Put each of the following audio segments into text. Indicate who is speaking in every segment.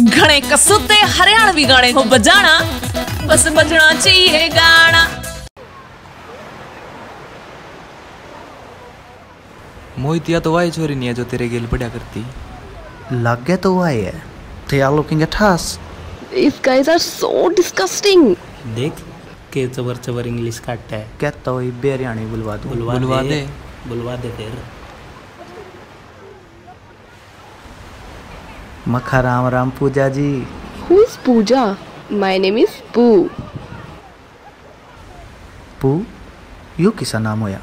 Speaker 1: घने कसूते हरियाणवी गाने को बजाना। बस बजना चाहिए गाना।
Speaker 2: मोहित या तो वाई छोरी नहीं है जो तेरे गेल बढ़िया करती।
Speaker 3: लग गया तो वाई है। they are looking at us
Speaker 4: these guys are so disgusting.
Speaker 5: देख के चबर चबर इंग्लिश काटता है
Speaker 3: क्या तो हरियाणी बुलवा दे।
Speaker 5: बुलवा दे। बुलवा दे तेरे
Speaker 3: मखा Ram Ram Pooja ji.
Speaker 4: Who is Pooja my name is पू
Speaker 3: पू यो किसा नाम होया?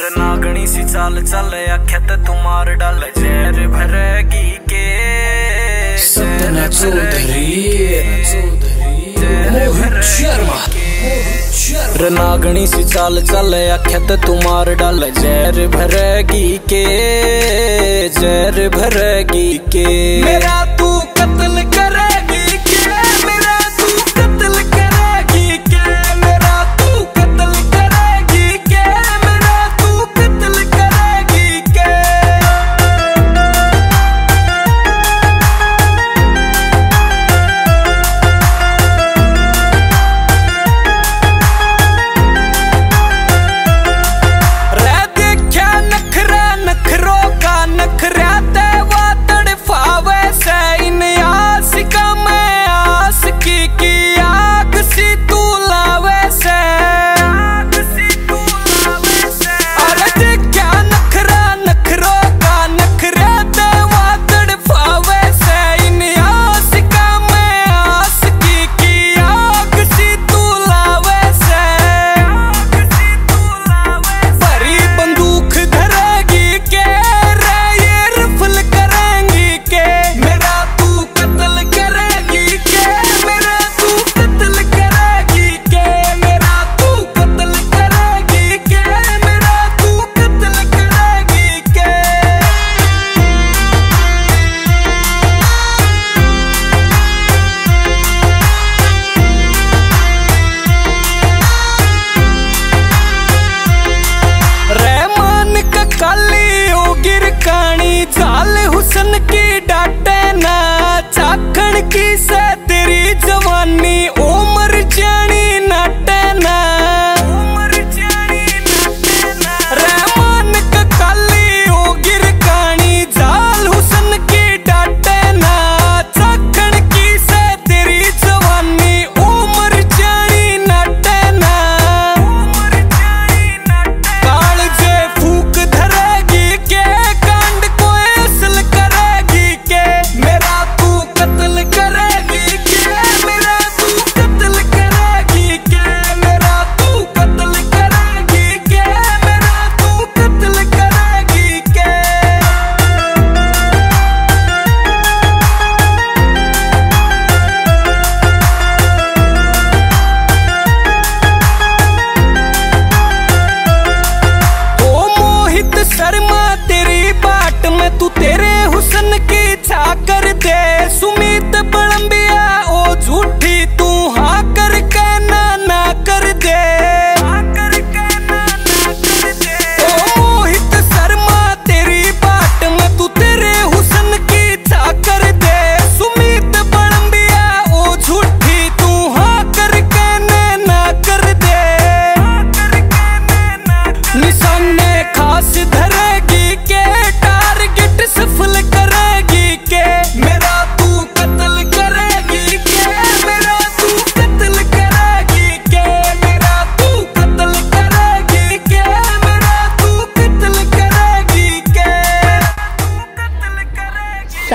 Speaker 6: रनागणी सी चाल चल आख्या ते तू मार डाल जहर भरेगी के। सपना चौधरी जहर भरेगी रनागणी सी चाल चल, आख्या तो तुमार डाल। जैर भरेगी के जैर भरेगी के मेरा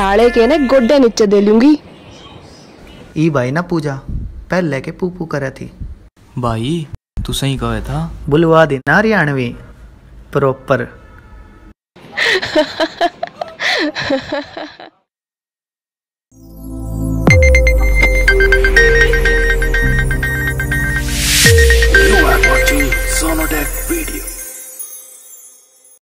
Speaker 4: ನಾಳೆ गोडे नीचे दे लूँगी।
Speaker 3: ई भाई ना पूजा पहले के पूपू करे थी।
Speaker 2: भाई तू सही कहे था।
Speaker 3: बुलवा देना हरियाणवी प्रॉपर